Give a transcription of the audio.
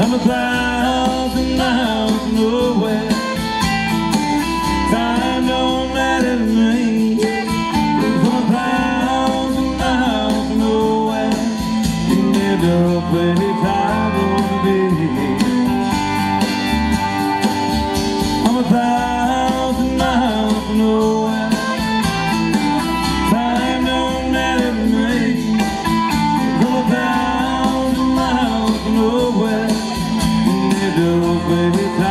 I'm a thousand miles away. Time don't matter to me. I'm a thousand miles do, baby.